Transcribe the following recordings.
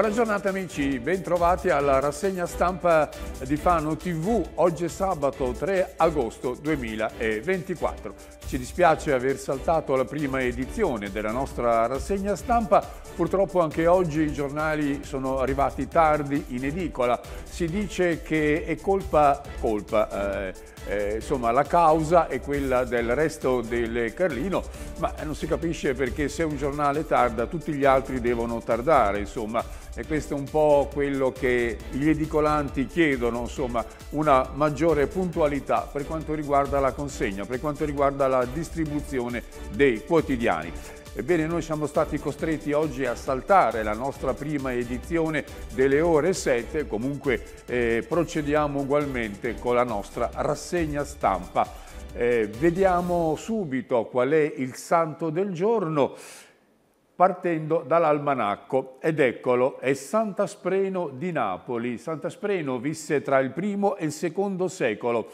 Buona giornata amici, bentrovati alla rassegna stampa di Fano TV. Oggi è sabato 3 agosto 2024. Ci dispiace aver saltato la prima edizione della nostra rassegna stampa. Purtroppo anche oggi i giornali sono arrivati tardi in edicola. Si dice che è colpa, colpa, eh, eh, insomma la causa è quella del resto del Carlino, ma non si capisce perché se un giornale tarda tutti gli altri devono tardare, insomma e questo è un po' quello che gli edicolanti chiedono, insomma, una maggiore puntualità per quanto riguarda la consegna, per quanto riguarda la distribuzione dei quotidiani. Ebbene, noi siamo stati costretti oggi a saltare la nostra prima edizione delle ore 7, comunque eh, procediamo ugualmente con la nostra rassegna stampa. Eh, vediamo subito qual è il santo del giorno partendo dall'almanacco ed eccolo, è Sant'Aspreno di Napoli. Sant'Aspreno visse tra il primo e il secondo secolo.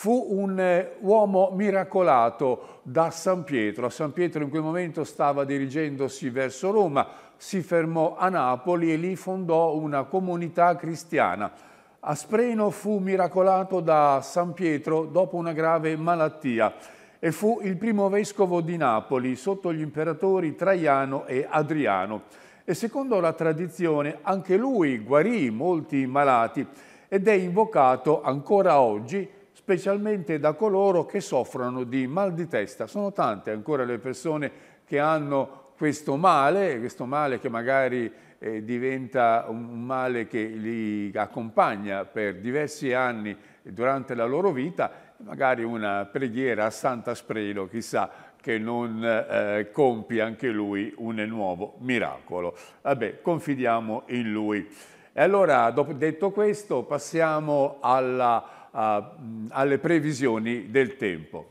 Fu un eh, uomo miracolato da San Pietro. San Pietro in quel momento stava dirigendosi verso Roma, si fermò a Napoli e lì fondò una comunità cristiana. Aspreno fu miracolato da San Pietro dopo una grave malattia e fu il primo vescovo di Napoli sotto gli imperatori Traiano e Adriano. E secondo la tradizione anche lui guarì molti malati ed è invocato ancora oggi specialmente da coloro che soffrono di mal di testa. Sono tante ancora le persone che hanno questo male, questo male che magari eh, diventa un male che li accompagna per diversi anni durante la loro vita magari una preghiera a Sant'Aspreno, chissà che non eh, compie anche lui un nuovo miracolo. Vabbè, confidiamo in lui. E allora, dopo detto questo, passiamo alla, a, alle previsioni del tempo.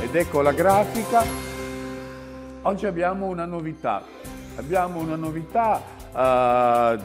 Ed ecco la grafica. Oggi abbiamo una novità. Abbiamo una novità uh,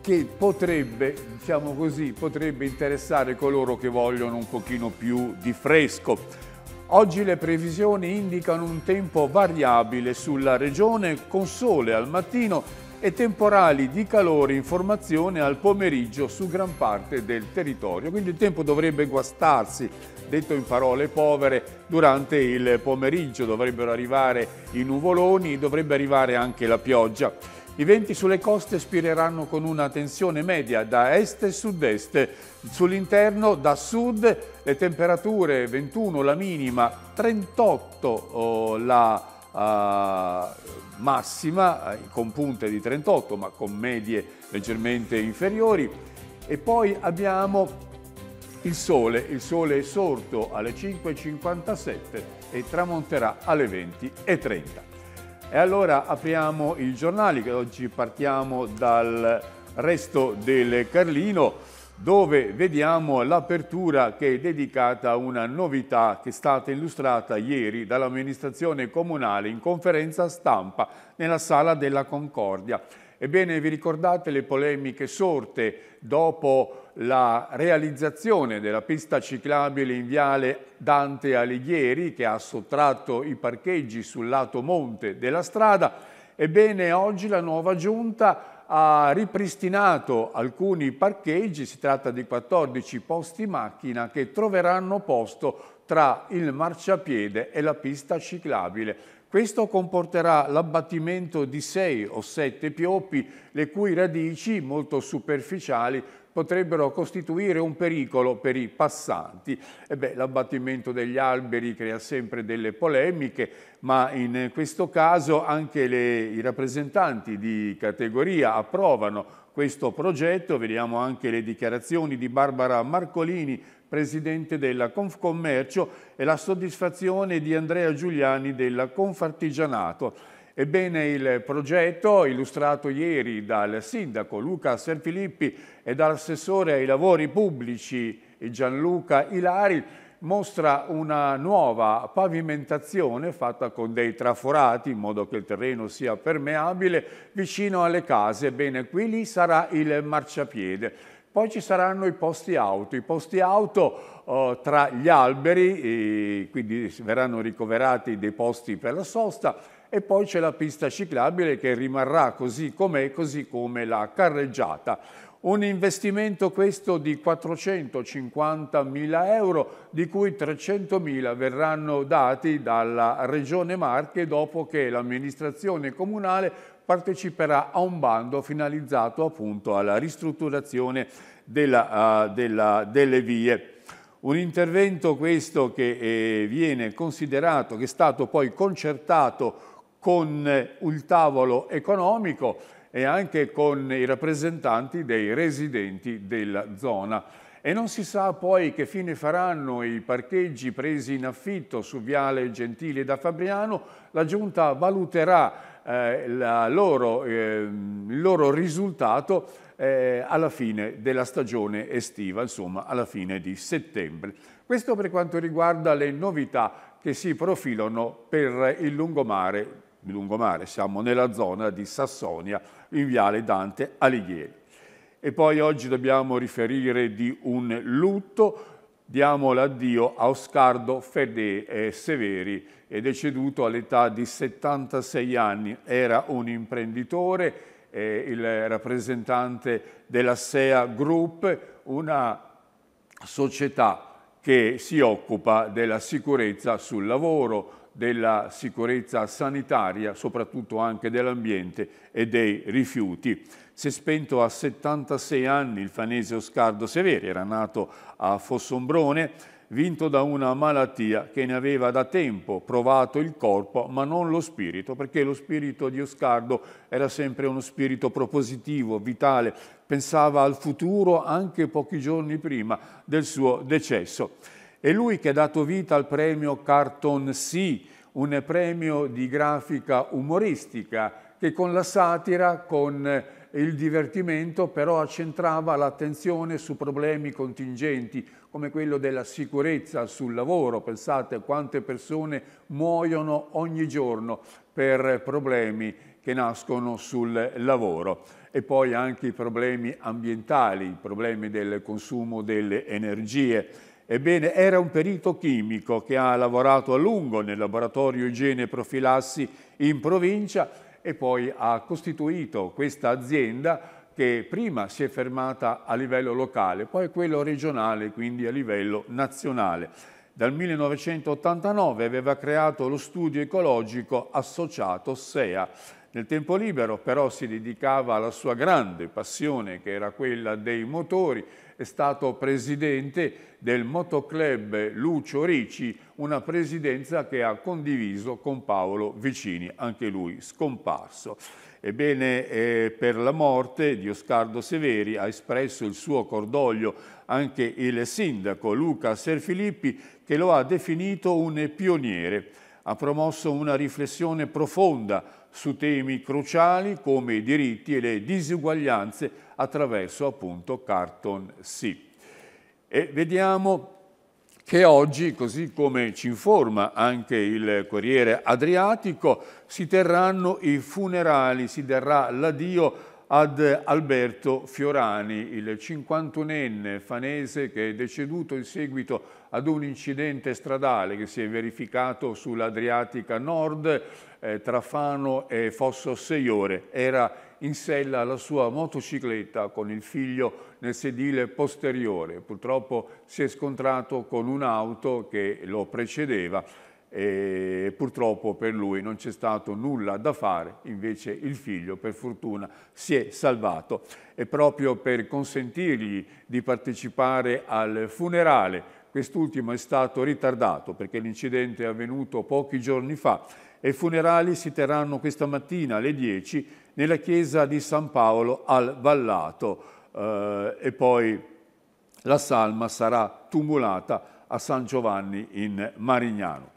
che potrebbe, diciamo così, potrebbe interessare coloro che vogliono un pochino più di fresco. Oggi le previsioni indicano un tempo variabile sulla regione con sole al mattino e temporali di calore in formazione al pomeriggio su gran parte del territorio. Quindi il tempo dovrebbe guastarsi, detto in parole povere, durante il pomeriggio dovrebbero arrivare i nuvoloni, dovrebbe arrivare anche la pioggia. I venti sulle coste spireranno con una tensione media da est e sud-est. Sull'interno da sud le temperature 21 la minima, 38 oh, la uh, massima eh, con punte di 38 ma con medie leggermente inferiori. E poi abbiamo il sole, il sole è sorto alle 5.57 e tramonterà alle 20.30. E allora apriamo i giornali, che oggi partiamo dal resto del Carlino, dove vediamo l'apertura che è dedicata a una novità che è stata illustrata ieri dall'amministrazione comunale in conferenza stampa nella Sala della Concordia. Ebbene, vi ricordate le polemiche sorte dopo la realizzazione della pista ciclabile in viale Dante Alighieri che ha sottratto i parcheggi sul lato monte della strada? Ebbene, oggi la nuova giunta ha ripristinato alcuni parcheggi, si tratta di 14 posti macchina che troveranno posto tra il marciapiede e la pista ciclabile. Questo comporterà l'abbattimento di sei o sette pioppi, le cui radici, molto superficiali, potrebbero costituire un pericolo per i passanti. l'abbattimento degli alberi crea sempre delle polemiche, ma in questo caso anche le, i rappresentanti di categoria approvano questo progetto. Vediamo anche le dichiarazioni di Barbara Marcolini, presidente della Confcommercio, e la soddisfazione di Andrea Giuliani della Confartigianato. Ebbene, il progetto, illustrato ieri dal sindaco Luca Serfilippi e dall'assessore ai lavori pubblici Gianluca Ilari, mostra una nuova pavimentazione fatta con dei traforati in modo che il terreno sia permeabile vicino alle case. Ebbene, qui lì sarà il marciapiede. Poi ci saranno i posti auto, i posti auto oh, tra gli alberi, quindi verranno ricoverati dei posti per la sosta e poi c'è la pista ciclabile che rimarrà così com'è, così come la carreggiata. Un investimento questo di 450 mila euro, di cui 300 mila verranno dati dalla Regione Marche dopo che l'amministrazione comunale parteciperà a un bando finalizzato appunto alla ristrutturazione della, uh, della, delle vie. Un intervento questo che eh, viene considerato, che è stato poi concertato con il tavolo economico e anche con i rappresentanti dei residenti della zona. E non si sa poi che fine faranno i parcheggi presi in affitto su Viale Gentili da Fabriano. La Giunta valuterà eh, loro, eh, il loro risultato eh, alla fine della stagione estiva, insomma alla fine di settembre. Questo per quanto riguarda le novità che si profilano per il lungomare di lungomare, siamo nella zona di Sassonia, in Viale Dante Alighieri. E poi oggi dobbiamo riferire di un lutto, diamo l'addio a Oscardo Fede Severi, è deceduto all'età di 76 anni, era un imprenditore, eh, il rappresentante della SEA Group, una società che si occupa della sicurezza sul lavoro, della sicurezza sanitaria, soprattutto anche dell'ambiente e dei rifiuti. Si è spento a 76 anni il fanese Oscardo Severi, era nato a Fossombrone, vinto da una malattia che ne aveva da tempo provato il corpo, ma non lo spirito, perché lo spirito di Oscardo era sempre uno spirito propositivo, vitale, pensava al futuro anche pochi giorni prima del suo decesso. È lui che ha dato vita al premio Carton C, un premio di grafica umoristica che con la satira, con il divertimento, però accentrava l'attenzione su problemi contingenti come quello della sicurezza sul lavoro. Pensate quante persone muoiono ogni giorno per problemi che nascono sul lavoro e poi anche i problemi ambientali, i problemi del consumo delle energie Ebbene, era un perito chimico che ha lavorato a lungo nel laboratorio igiene e profilassi in provincia e poi ha costituito questa azienda che prima si è fermata a livello locale, poi quello regionale, quindi a livello nazionale. Dal 1989 aveva creato lo studio ecologico associato SEA. Nel tempo libero però si dedicava alla sua grande passione che era quella dei motori è stato presidente del motoclub Lucio Ricci, una presidenza che ha condiviso con Paolo Vicini, anche lui scomparso. Ebbene, eh, per la morte di Oscardo Severi ha espresso il suo cordoglio anche il sindaco Luca Serfilippi, che lo ha definito un pioniere. Ha promosso una riflessione profonda su temi cruciali come i diritti e le disuguaglianze attraverso appunto Carton C. E vediamo che oggi, così come ci informa anche il Corriere Adriatico, si terranno i funerali, si terrà l'addio ad Alberto Fiorani, il 51enne fanese che è deceduto in seguito ad un incidente stradale che si è verificato sull'Adriatica Nord eh, tra Fano e Fosso Seiore. Era in sella alla sua motocicletta con il figlio nel sedile posteriore. Purtroppo si è scontrato con un'auto che lo precedeva e purtroppo per lui non c'è stato nulla da fare, invece il figlio per fortuna si è salvato e proprio per consentirgli di partecipare al funerale quest'ultimo è stato ritardato perché l'incidente è avvenuto pochi giorni fa e i funerali si terranno questa mattina alle 10 nella chiesa di San Paolo al Vallato eh, e poi la salma sarà tumulata a San Giovanni in Marignano.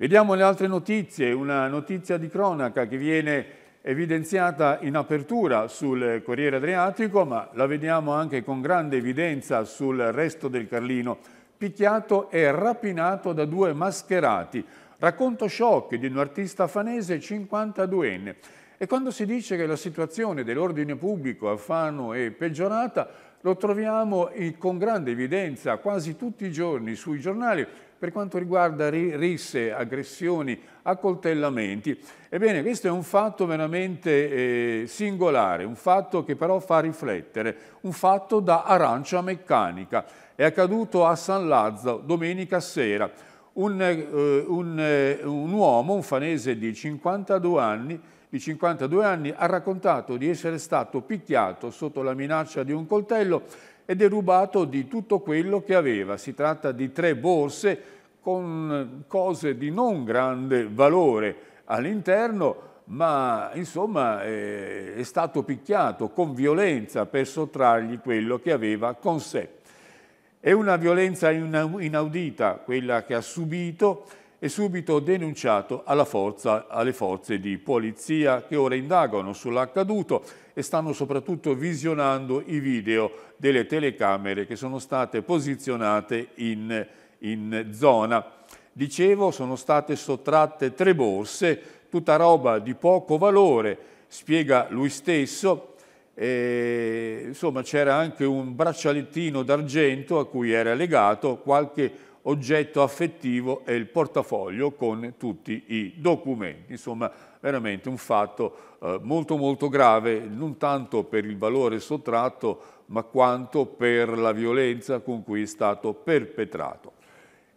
Vediamo le altre notizie, una notizia di cronaca che viene evidenziata in apertura sul Corriere Adriatico, ma la vediamo anche con grande evidenza sul resto del Carlino, picchiato e rapinato da due mascherati. Racconto shock di un artista fanese 52enne. E quando si dice che la situazione dell'ordine pubblico a Fano è peggiorata, lo troviamo con grande evidenza quasi tutti i giorni sui giornali per quanto riguarda risse, aggressioni, accoltellamenti. Ebbene, questo è un fatto veramente eh, singolare, un fatto che però fa riflettere, un fatto da arancia meccanica. È accaduto a San Lazzaro domenica sera. Un, eh, un, eh, un uomo, un fanese di 52 anni, di 52 anni, ha raccontato di essere stato picchiato sotto la minaccia di un coltello e derubato di tutto quello che aveva. Si tratta di tre borse con cose di non grande valore all'interno, ma insomma è stato picchiato con violenza per sottrargli quello che aveva con sé. È una violenza inaudita quella che ha subito e subito denunciato forza, alle forze di polizia che ora indagano sull'accaduto e stanno soprattutto visionando i video delle telecamere che sono state posizionate in, in zona. Dicevo, sono state sottratte tre borse, tutta roba di poco valore, spiega lui stesso, e, insomma c'era anche un braccialettino d'argento a cui era legato qualche oggetto affettivo e il portafoglio con tutti i documenti. Insomma, veramente un fatto eh, molto molto grave, non tanto per il valore sottratto, ma quanto per la violenza con cui è stato perpetrato.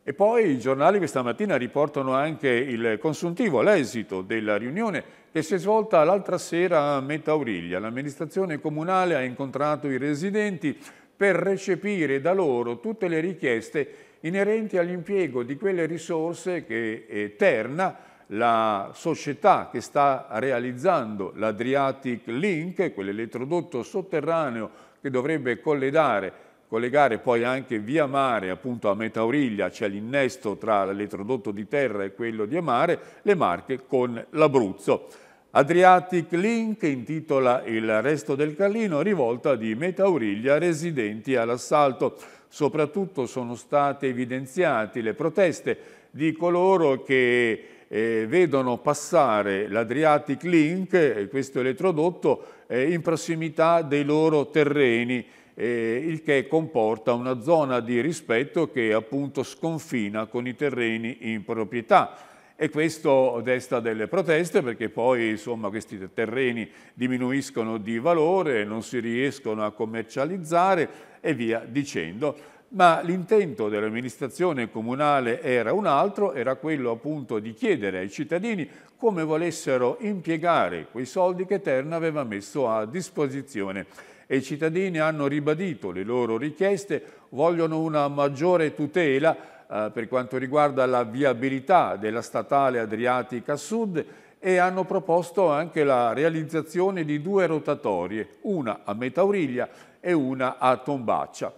E poi i giornali questa mattina riportano anche il consuntivo, l'esito della riunione che si è svolta l'altra sera a Metauriglia. L'amministrazione comunale ha incontrato i residenti per recepire da loro tutte le richieste inerenti all'impiego di quelle risorse che Terna, la società che sta realizzando l'Adriatic Link, quell'elettrodotto sotterraneo che dovrebbe collegare, collegare poi anche via mare appunto a Metauriglia, c'è cioè l'innesto tra l'elettrodotto di terra e quello di mare, le Marche con l'Abruzzo. Adriatic Link intitola Il resto del Carlino, rivolta di Metauriglia residenti all'assalto. Soprattutto sono state evidenziate le proteste di coloro che eh, vedono passare l'Adriatic Link, questo elettrodotto, eh, in prossimità dei loro terreni, eh, il che comporta una zona di rispetto che appunto sconfina con i terreni in proprietà. E questo desta delle proteste perché poi insomma, questi terreni diminuiscono di valore, non si riescono a commercializzare e via dicendo. Ma l'intento dell'amministrazione comunale era un altro, era quello appunto di chiedere ai cittadini come volessero impiegare quei soldi che Terna aveva messo a disposizione. E i cittadini hanno ribadito le loro richieste, vogliono una maggiore tutela eh, per quanto riguarda la viabilità della statale Adriatica Sud e hanno proposto anche la realizzazione di due rotatorie, una a Metauriglia e una a Tombaccia.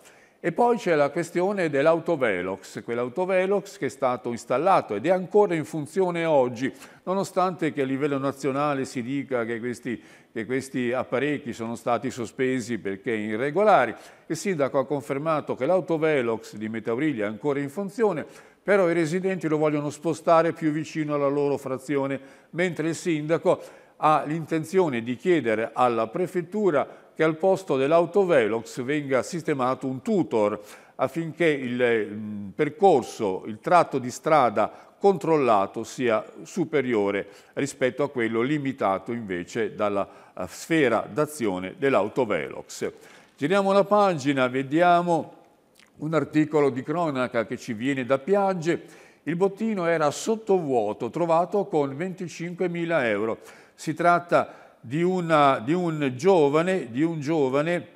E poi c'è la questione dell'autovelox, quell'autovelox che è stato installato ed è ancora in funzione oggi, nonostante che a livello nazionale si dica che questi, che questi apparecchi sono stati sospesi perché irregolari. Il sindaco ha confermato che l'autovelox di Metauriglia è ancora in funzione, però i residenti lo vogliono spostare più vicino alla loro frazione, mentre il sindaco ha l'intenzione di chiedere alla prefettura che al posto dell'autovelox venga sistemato un tutor affinché il mm, percorso, il tratto di strada controllato sia superiore rispetto a quello limitato invece dalla eh, sfera d'azione dell'autovelox. Giriamo la pagina, vediamo un articolo di cronaca che ci viene da Piagge. Il bottino era sottovuoto, trovato con 25.000 euro. Si tratta di, una, di, un giovane, di un giovane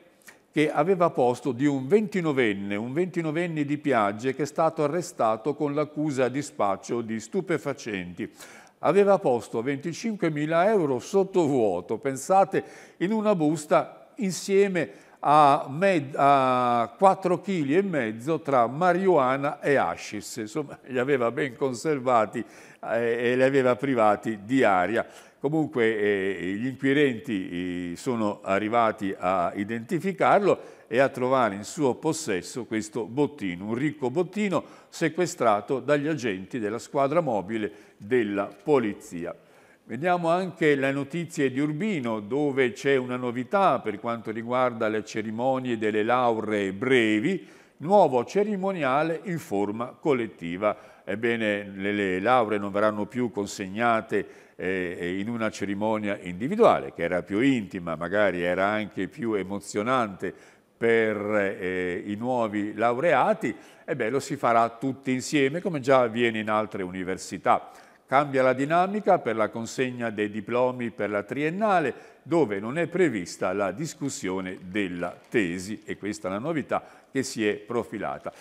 che aveva posto di un ventinovenne, un ventinovenne di Piagge che è stato arrestato con l'accusa di spaccio di stupefacenti. Aveva posto 25.000 euro sotto vuoto, pensate, in una busta insieme a, a 4 kg e mezzo tra marijuana e hashish. Insomma, li aveva ben conservati eh, e li aveva privati di aria. Comunque eh, gli inquirenti eh, sono arrivati a identificarlo e a trovare in suo possesso questo bottino, un ricco bottino sequestrato dagli agenti della squadra mobile della polizia. Vediamo anche le notizie di Urbino dove c'è una novità per quanto riguarda le cerimonie delle lauree brevi, nuovo cerimoniale in forma collettiva. Ebbene, le, le lauree non verranno più consegnate eh, in una cerimonia individuale, che era più intima, magari era anche più emozionante per eh, i nuovi laureati, e beh, lo si farà tutti insieme, come già avviene in altre università. Cambia la dinamica per la consegna dei diplomi per la triennale, dove non è prevista la discussione della tesi, e questa è la novità che si è profilata.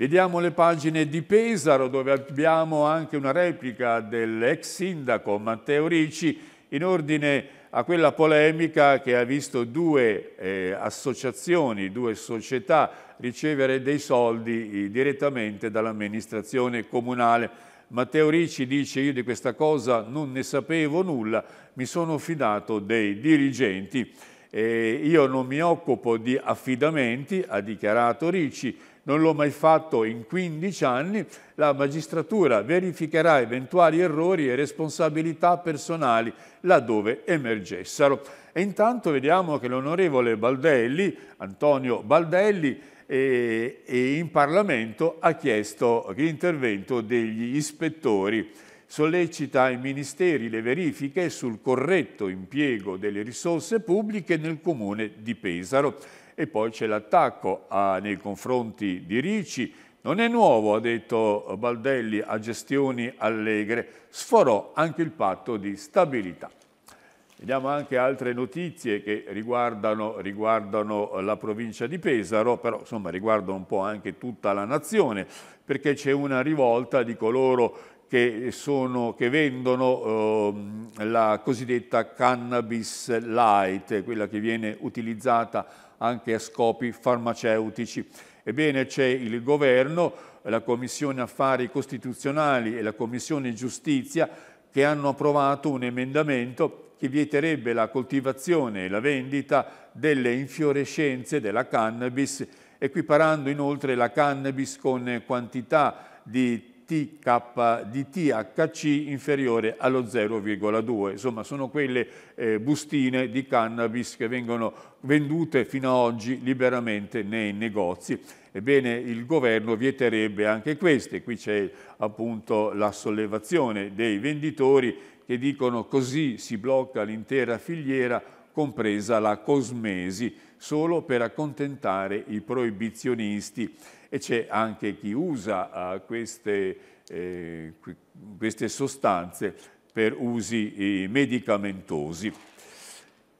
Vediamo le pagine di Pesaro, dove abbiamo anche una replica dell'ex sindaco Matteo Ricci in ordine a quella polemica che ha visto due eh, associazioni, due società ricevere dei soldi eh, direttamente dall'amministrazione comunale. Matteo Ricci dice io di questa cosa non ne sapevo nulla, mi sono fidato dei dirigenti. Eh, io non mi occupo di affidamenti, ha dichiarato Ricci, non l'ho mai fatto in 15 anni, la magistratura verificherà eventuali errori e responsabilità personali laddove emergessero. E intanto vediamo che l'onorevole Baldelli, Antonio Baldelli, e, e in Parlamento ha chiesto l'intervento degli ispettori. Sollecita i ministeri le verifiche sul corretto impiego delle risorse pubbliche nel comune di Pesaro. E poi c'è l'attacco nei confronti di Ricci. Non è nuovo, ha detto Baldelli, a gestioni allegre. Sforò anche il patto di stabilità. Vediamo anche altre notizie che riguardano, riguardano, la provincia di Pesaro, però insomma riguardano un po' anche tutta la nazione, perché c'è una rivolta di coloro che, sono, che vendono eh, la cosiddetta cannabis light, quella che viene utilizzata anche a scopi farmaceutici. Ebbene c'è il governo, la Commissione Affari Costituzionali e la Commissione Giustizia che hanno approvato un emendamento che vieterebbe la coltivazione e la vendita delle infiorescenze della cannabis, equiparando inoltre la cannabis con quantità di TK, di THC inferiore allo 0,2. Insomma, sono quelle eh, bustine di cannabis che vengono vendute fino ad oggi liberamente nei negozi. Ebbene, il governo vieterebbe anche queste. Qui c'è appunto la sollevazione dei venditori che dicono così si blocca l'intera filiera, compresa la cosmesi, solo per accontentare i proibizionisti. E c'è anche chi usa uh, queste, eh, queste, sostanze per usi eh, medicamentosi.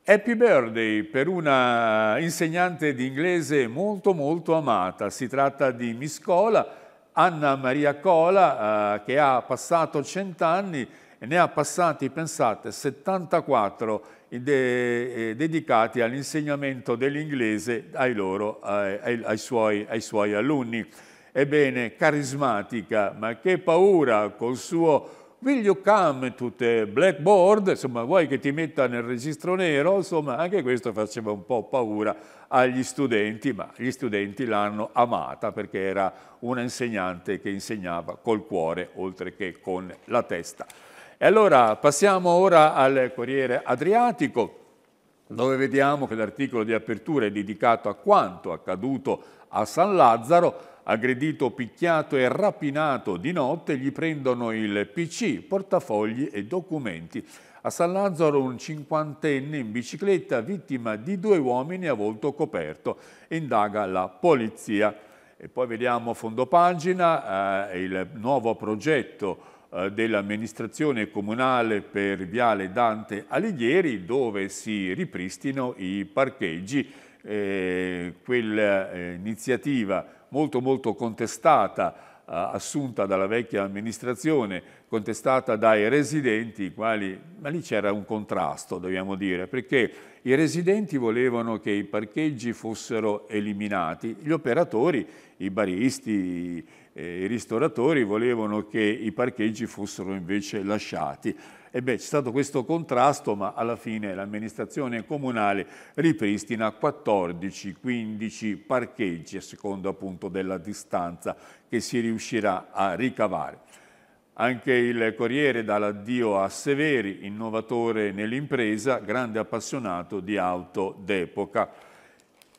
Happy birthday per una insegnante di inglese molto molto amata. Si tratta di Miss Cola, Anna Maria Cola, uh, che ha passato cent'anni ne ha passati, pensate, 74 de, eh, dedicati all'insegnamento dell'inglese ai, ai, ai, suoi, ai suoi alunni. Ebbene, carismatica, ma che paura col suo Will you come to the blackboard? Insomma, vuoi che ti metta nel registro nero? Insomma, anche questo faceva un po' paura agli studenti, ma gli studenti l'hanno amata perché era una insegnante che insegnava col cuore oltre che con la testa. E allora passiamo ora al Corriere Adriatico, dove vediamo che l'articolo di apertura è dedicato a quanto accaduto a San Lazzaro, aggredito, picchiato e rapinato di notte, gli prendono il PC, portafogli e documenti. A San Lazzaro un cinquantenne in bicicletta, vittima di due uomini a volto coperto, indaga la polizia. E poi vediamo a fondo pagina eh, il nuovo progetto dell'amministrazione comunale per Viale Dante Alighieri dove si ripristinano i parcheggi. Eh, Quell'iniziativa molto molto contestata eh, assunta dalla vecchia amministrazione, contestata dai residenti, quali, ma lì c'era un contrasto, dobbiamo dire, perché i residenti volevano che i parcheggi fossero eliminati, gli operatori, i baristi, eh, i ristoratori volevano che i parcheggi fossero invece lasciati. E beh, c'è stato questo contrasto, ma alla fine l'amministrazione comunale ripristina 14-15 parcheggi a seconda appunto della distanza che si riuscirà a ricavare. Anche il Corriere dà l'addio a Severi, innovatore nell'impresa, grande appassionato di auto d'epoca.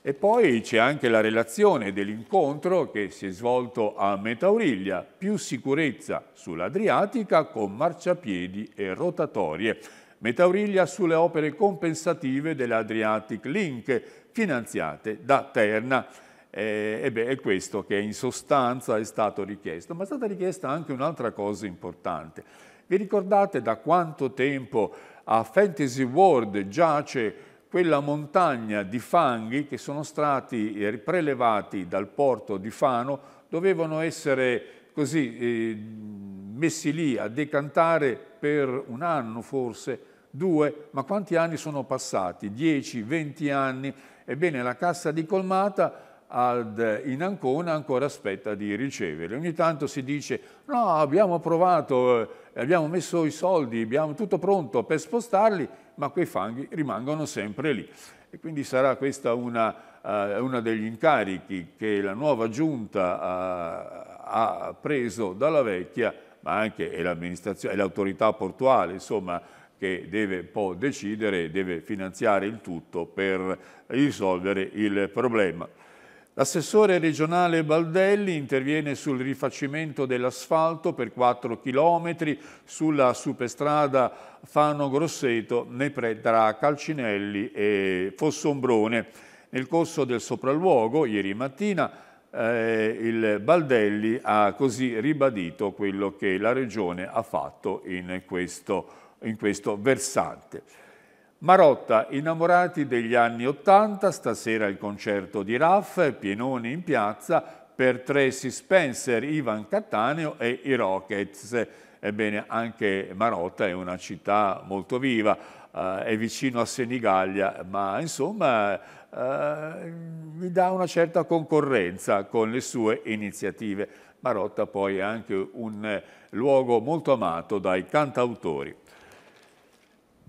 E poi c'è anche la relazione dell'incontro che si è svolto a Metauriglia, più sicurezza sull'Adriatica con marciapiedi e rotatorie. Metauriglia sulle opere compensative dell'Adriatic Link finanziate da Terna. Eh, e beh, è questo che in sostanza è stato richiesto, ma è stata richiesta anche un'altra cosa importante. Vi ricordate da quanto tempo a Fantasy World giace quella montagna di fanghi che sono stati eh, prelevati dal porto di Fano, dovevano essere così eh, messi lì a decantare per un anno forse, due, ma quanti anni sono passati? 10, 20 anni? Ebbene, la cassa di colmata ad, in Ancona ancora aspetta di ricevere. Ogni tanto si dice no, abbiamo provato, eh, abbiamo messo i soldi, abbiamo tutto pronto per spostarli, ma quei fanghi rimangono sempre lì. E quindi sarà questa una, uh, uno degli incarichi che la nuova giunta uh, ha preso dalla vecchia, ma anche l'autorità portuale, insomma, che deve poi decidere, deve finanziare il tutto per risolvere il problema. L'assessore regionale Baldelli interviene sul rifacimento dell'asfalto per 4 km sulla superstrada Fano-Grosseto tra Calcinelli e Fossombrone. Nel corso del sopralluogo, ieri mattina, eh, il Baldelli ha così ribadito quello che la Regione ha fatto in questo, in questo versante. Marotta, innamorati degli anni Ottanta, stasera il concerto di Raff, pienone in piazza per Tracy Spencer, Ivan Cattaneo e i Rockets. Ebbene, anche Marotta è una città molto viva, eh, è vicino a Senigallia, ma insomma eh, mi dà una certa concorrenza con le sue iniziative. Marotta poi è anche un luogo molto amato dai cantautori.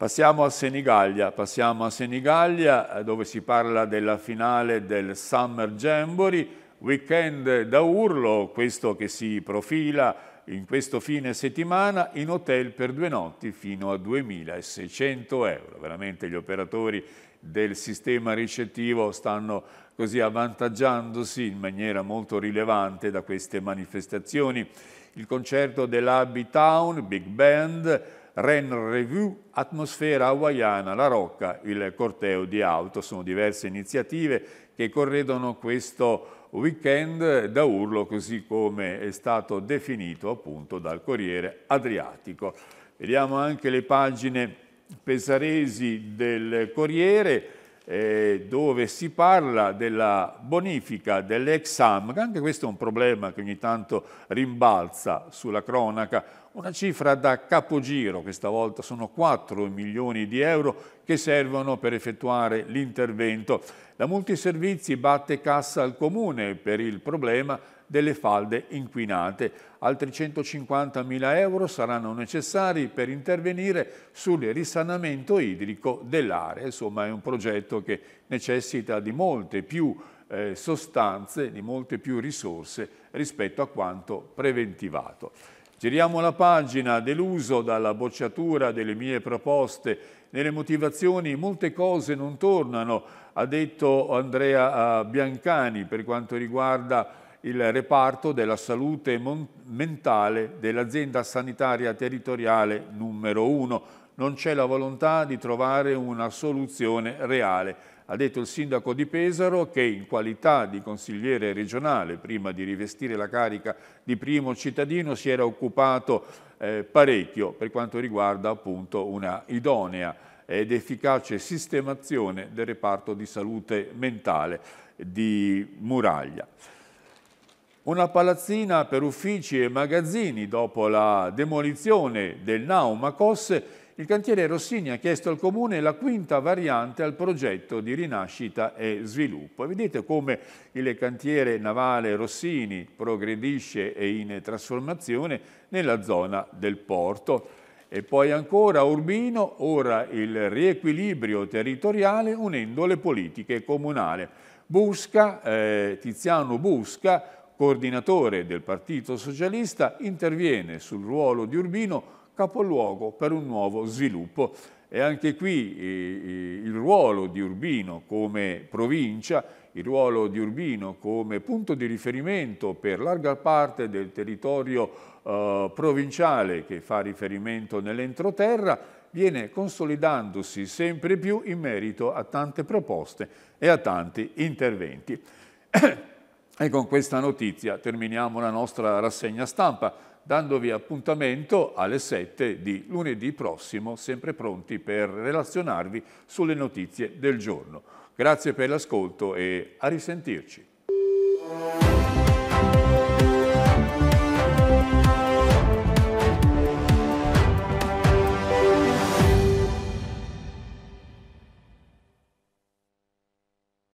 Passiamo a Senigallia, passiamo a Senigallia eh, dove si parla della finale del Summer Jamboree, weekend da urlo, questo che si profila in questo fine settimana in hotel per due notti fino a 2.600 euro. Veramente gli operatori del sistema ricettivo stanno così avvantaggiandosi in maniera molto rilevante da queste manifestazioni. Il concerto dell'Abbey Town, Big Band, Ren Review, Atmosfera Hawaiana, La Rocca, il corteo di auto. Sono diverse iniziative che corredono questo weekend da urlo, così come è stato definito appunto dal Corriere Adriatico. Vediamo anche le pagine pesaresi del Corriere eh, dove si parla della bonifica dell'ex SAM, anche questo è un problema che ogni tanto rimbalza sulla cronaca, una cifra da capogiro, questa volta sono 4 milioni di euro che servono per effettuare l'intervento. La Multiservizi batte cassa al Comune per il problema delle falde inquinate. Altri 150 mila euro saranno necessari per intervenire sul risanamento idrico dell'area. Insomma è un progetto che necessita di molte più eh, sostanze, di molte più risorse rispetto a quanto preventivato. Giriamo la pagina deluso dalla bocciatura delle mie proposte. Nelle motivazioni molte cose non tornano, ha detto Andrea eh, Biancani per quanto riguarda il reparto della salute mentale dell'azienda sanitaria territoriale numero 1. Non c'è la volontà di trovare una soluzione reale. Ha detto il sindaco di Pesaro che in qualità di consigliere regionale, prima di rivestire la carica di primo cittadino, si era occupato eh, parecchio per quanto riguarda appunto una idonea ed efficace sistemazione del reparto di salute mentale di Muraglia. Una palazzina per uffici e magazzini dopo la demolizione del Naumacos, il cantiere Rossini ha chiesto al Comune la quinta variante al progetto di rinascita e sviluppo. vedete come il cantiere navale Rossini progredisce e in trasformazione nella zona del porto. E poi ancora Urbino, ora il riequilibrio territoriale unendo le politiche comunali. Busca, eh, Tiziano Busca, coordinatore del Partito Socialista, interviene sul ruolo di Urbino capoluogo per un nuovo sviluppo. E anche qui eh, il ruolo di Urbino come provincia, il ruolo di Urbino come punto di riferimento per larga parte del territorio eh, provinciale che fa riferimento nell'entroterra, viene consolidandosi sempre più in merito a tante proposte e a tanti interventi. e con questa notizia terminiamo la nostra rassegna stampa, dandovi appuntamento alle 7 di lunedì prossimo, sempre pronti per relazionarvi sulle notizie del giorno. Grazie per l'ascolto e a risentirci.